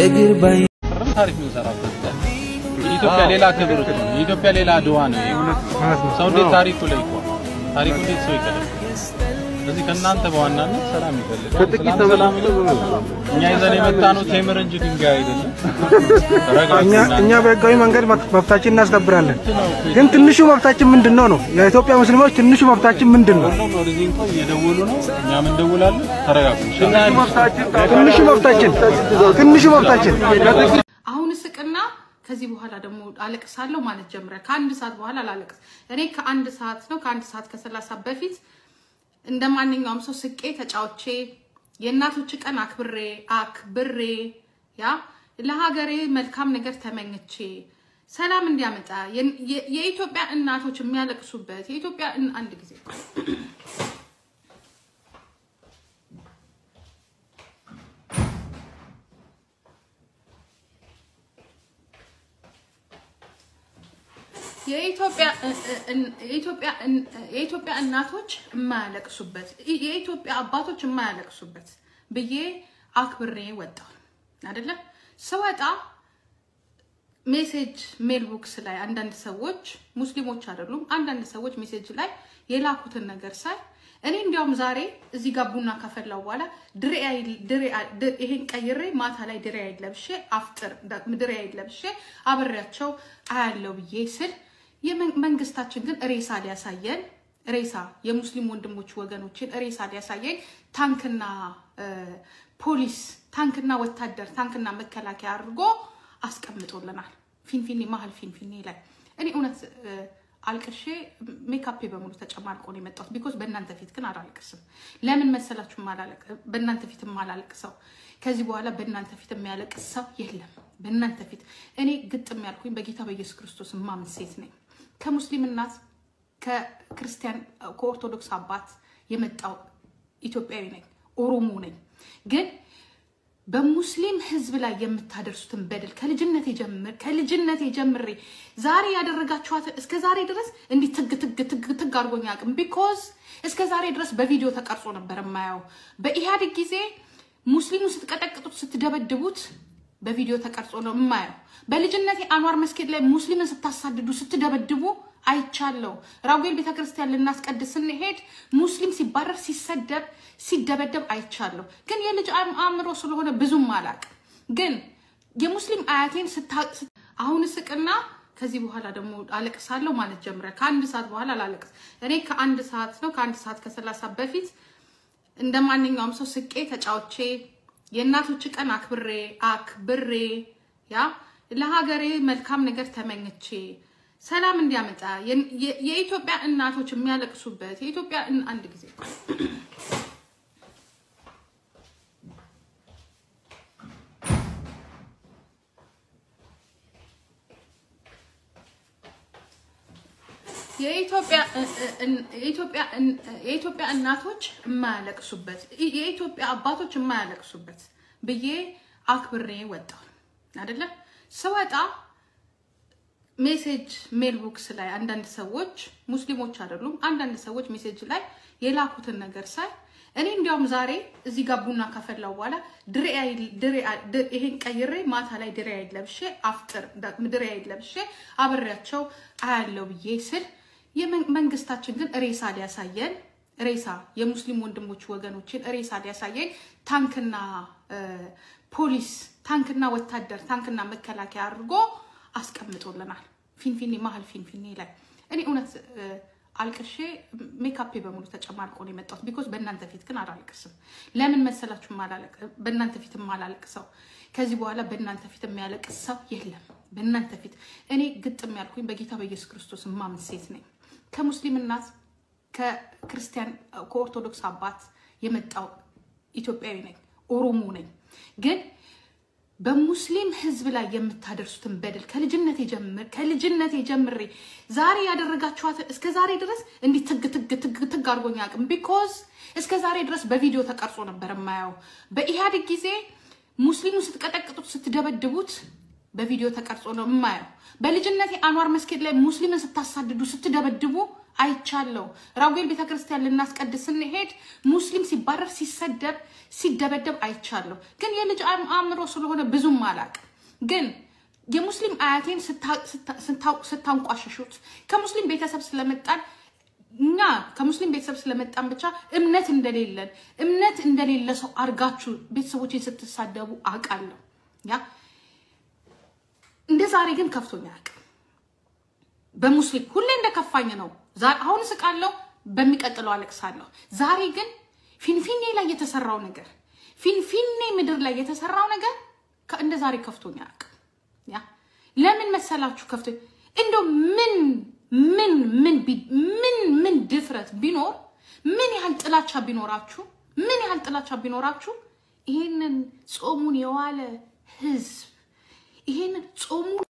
እግር ባይ ታሪክ የምንሰራበት የኢትዮጵያ ሌላ ክብር የኢትዮጵያ ሌላ ድዋ ነው። ሰው እንዴት ታሪኩ ላይ ታሪኩ እንዴት ሰው ይቀደም? ስለዚህ ከእናንተ በዋናነት ሰላም ይፈልጋል። ከጥቂት እኛ ይዘን የመጣ ነው ቴምር እንጂ ድንጋይ አይደለም። እኛ በህጋዊ መንገድ መብታችን እናስከብራለን። ግን ትንሹ መብታችን ምንድን ነው ነው? የኢትዮጵያ ሙስሊሞች ትንሹ መብታችን ምንድን ነው? ሁሉም ወደዚህ እንኳን እየደወሉ ነው። እኛም እንደውላለን። ተረጋጉ። ትንሹ መብታችን ትንሹ መብታችን አሁን ስቅና ከዚህ በኋላ ደግሞ አለቅሳለሁ ማለት ጀምረ። ከአንድ ሰዓት በኋላ ላለቅስ እኔ ከአንድ ሰዓት ነው ከአንድ ሰዓት ከሰላሳ በፊት እንደ ማንኛውም ሰው ስቄ ተጫውቼ የእናቶች ቀን አክብሬ አክብሬ ያ ለሀገሬ መልካም ነገር ተመኝቼ ሰላም እንዲያመጣ የኢትዮጵያ እናቶች የሚያለቅሱበት የኢትዮጵያ አንድ ጊዜ የኢትዮጵያ እናቶች የማያለቅሱበት የኢትዮጵያ አባቶች የማያለቅሱበት ብዬ አክብሬ ወጣሁ። አይደለ? ስወጣ message mailbox ላይ አንዳንድ ሰዎች ሙስሊሞች አይደሉም አንዳንድ ሰዎች message ላይ የላኩትን ነገር ሳይ እኔ እንዲያውም ዛሬ እዚህ ጋር ቡና ካፈላው በኋላ ይሄን ቀይሬ ማታ ላይ ድሬ ለብሼ አፍጥር ድሬ ለብሼ አብሬያቸው አያለው ብዬ ስል መንግስታችን ግን ሬሳ ሊያሳየን ሬሳ የሙስሊም ወንድሞች ወገኖችን ሬሳ ሊያሳየን ታንክና ፖሊስ ታንክና ወታደር ታንክና መከላከያ አድርጎ አስቀምጦልናል። ፊንፊኔ መሀል ፊንፊኔ ላይ እኔ እውነት አልቅሼ ሜካፔ በሙሉ ተጨማልቆ ነው የመጣሁት። because በእናንተ ፊት ግን አላለቅስም። ለምን መሰላችሁ? ማላለቅ በእናንተ ፊት ማላለቅሰው ከዚህ በኋላ በእናንተ ፊት የሚያለቅስ ሰው የለም። በእናንተ ፊት እኔ ግጥም ያልኩኝ በጌታ በኢየሱስ ክርስቶስ ማምን ሴት ነኝ። ከሙስሊም እናት ከክርስቲያን ከኦርቶዶክስ አባት የመጣው ኢትዮጵያዊ ነኝ፣ ኦሮሞ ነኝ። ግን በሙስሊም ሕዝብ ላይ የምታደርሱትን በደል ከልጅነቴ ጀምር ከልጅነቴ ጀምሬ ዛሬ ያደረጋችኋትን እስከ ዛሬ ድረስ እንዲህ ትግ ትግ ትግ ትግ አድርጎኝ አያውቅም። because እስከ ዛሬ ድረስ በቪዲዮ ተቀርጾ ነበር የማየው። በኢህአዴግ ጊዜ ሙስሊሙን ስትቀጠቅጡት ስትደበድቡት በቪዲዮ ተቀርጾ ነው የማየው። በልጅነቴ አንዋር መስጊድ ላይ ሙስሊምን ስታሳድዱ ስትደበድቡ አይቻለሁ። ራጉኤል ቤተክርስቲያን ልናስቀድስ ስንሄድ ሙስሊም ሲባረር ሲሰደብ ሲደበደብ አይቻለሁ። ግን የልጅ አእም- አእምሮ ስለሆነ ብዙም አላቅ ግን የሙስሊም አያቴን አሁን ስቅና ከዚህ በኋላ ደግሞ አለቅሳለሁ ማለት ጀምረ። ከአንድ ሰዓት በኋላ ላለቅስ እኔ ከአንድ ሰዓት ነው ከአንድ ሰዓት ከሰላሳ በፊት እንደ ማንኛውም ሰው ስቄ ተጫውቼ የእናቶች ቀን አክብሬ አክብሬ ያ ለሀገሬ መልካም ነገር ተመኝቼ ሰላም እንዲያመጣ የኢትዮጵያ እናቶች የሚያለቅሱበት የኢትዮጵያ አንድ ጊዜ የኢትዮጵያ እናቶች የማያለቅሱበት የኢትዮጵያ አባቶች የማያለቅሱበት ብዬ አክብሬ ወጣሁ። አይደለ? ስወጣ message mailbox ላይ አንዳንድ ሰዎች ሙስሊሞች አይደሉም አንዳንድ ሰዎች message ላይ የላኩትን ነገር ሳይ እኔ እንዲያውም ዛሬ እዚህ ጋር ቡና ካፈላው በኋላ ይሄን ቀይሬ ማታ ላይ ድሬ ለብሼ አፍጥር ድሬ ለብሼ አብሬያቸው አያለው ብዬ ስል መንግስታችን ግን ሬሳ ሊያሳየን ሬሳ የሙስሊም ወንድሞች ወገኖችን ሬሳ ሊያሳየን ታንክና ፖሊስ ታንክና ወታደር ታንክና መከላከያ አድርጎ አስቀምጦልናል። ፊንፊኔ መሀል ፊንፊኔ ላይ እኔ እውነት አልቅሼ ሜካፔ በሙሉ ተጨማልቆ ነው የመጣሁት። because በእናንተ ፊት ግን አላለቅስም። ለምን መሰላችሁ? ማላለቅ በእናንተ ፊት ማላለቅሰው ከዚህ በኋላ በእናንተ ፊት የሚያለቅስ ሰው የለም። በእናንተ ፊት እኔ ግጥም ያልኩኝ በጌታ በኢየሱስ ክርስቶስ ማምን ሴት ነኝ። ከሙስሊም እናት ከክርስቲያን ከኦርቶዶክስ አባት የመጣው ኢትዮጵያዊ ነኝ፣ ኦሮሞ ነኝ። ግን በሙስሊም ሕዝብ ላይ የምታደርሱትን በደል ከልጅነቴ ጀምር ከልጅነቴ ጀምሬ ዛሬ ያደረጋችኋትን እስከ ዛሬ ድረስ እንዲህ ትግ ትግ ትግ ትግ አድርጎኝ አያውቅም። because እስከ ዛሬ ድረስ በቪዲዮ ተቀርጾ ነበር የማየው። በኢህአዴግ ጊዜ ሙስሊሙን ስትቀጠቅጡት ስትደበድቡት በቪዲዮ ተቀርጾ ነው የማየው። በልጅነቴ አንዋር መስጊድ ላይ ሙስሊምን ስታሳድዱ ስትደበድቡ አይቻለሁ። ራጉኤል ቤተክርስቲያን ልናስቀድስ ስንሄድ ሙስሊም ሲባረር ሲሰደብ ሲደበደብ አይቻለሁ። ግን የልጅ አእም- አእምሮ ስለሆነ ብዙም አላቅ ግን የሙስሊም አያቴን ስታ- ስታ- ስታ- ስታንቋሸሹት ከሙስሊም ቤተሰብ ስለመጣን እኛ ከሙስሊም ቤተሰብ ስለመጣን ብቻ እምነት እንደሌለን እምነት እንደሌለ ሰው አርጋችሁ ቤተሰቦችን ስትሳደቡ አውቃለሁ። ያ እንደ ዛሬ ግን ከፍቶኝ አያውቅም። በሙስሊም ሁሌ እንደከፋኝ ነው። አሁን ስቃለሁ፣ በሚቀጥለው አለቅሳለሁ። ዛሬ ግን ፊንፊኔ ላይ የተሰራው ነገር ፊንፊኔ ምድር ላይ የተሰራው ነገር እንደ ዛሬ ከፍቶኝ አያውቅም። ያ ለምን መሰላችሁ ከፍቶ እንደው ምን ምን ምን ምን ምን ድፍረት ቢኖር ምን ያህል ጥላቻ ቢኖራችሁ ምን ያህል ጥላቻ ቢኖራችሁ ይሄንን ጾሙን የዋለ ህዝብ ይሄንን ጾሙ